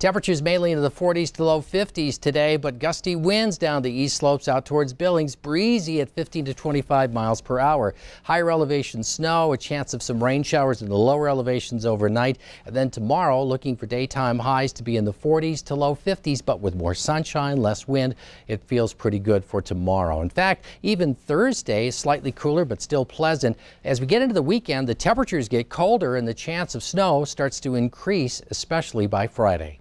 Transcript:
Temperatures mainly into the 40s to low 50s today, but gusty winds down the east slopes out towards Billings, breezy at 15 to 25 miles per hour. Higher elevation snow, a chance of some rain showers in the lower elevations overnight. And then tomorrow, looking for daytime highs to be in the 40s to low 50s, but with more sunshine, less wind, it feels pretty good for tomorrow. In fact, even Thursday, slightly cooler, but still pleasant. As we get into the weekend, the temperatures get colder and the chance of snow starts to increase, especially by Friday.